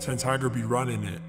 Ten Tiger be running it.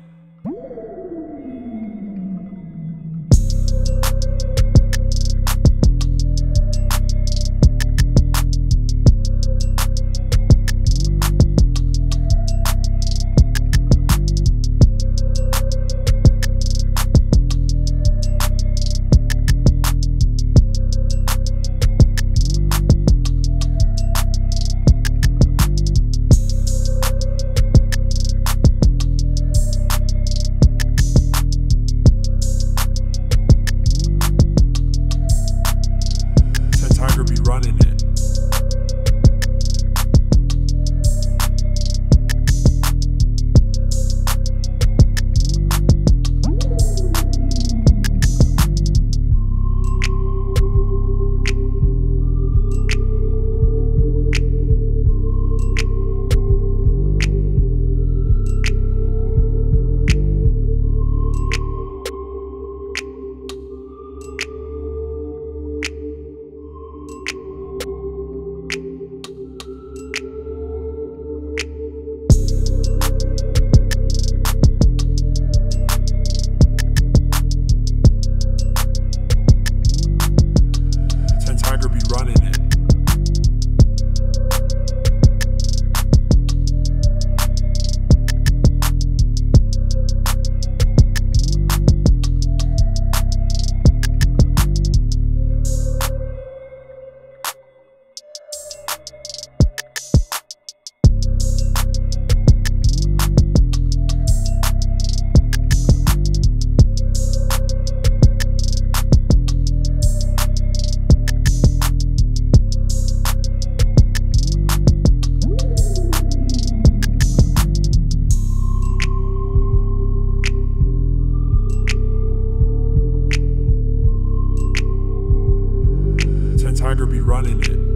Be running it.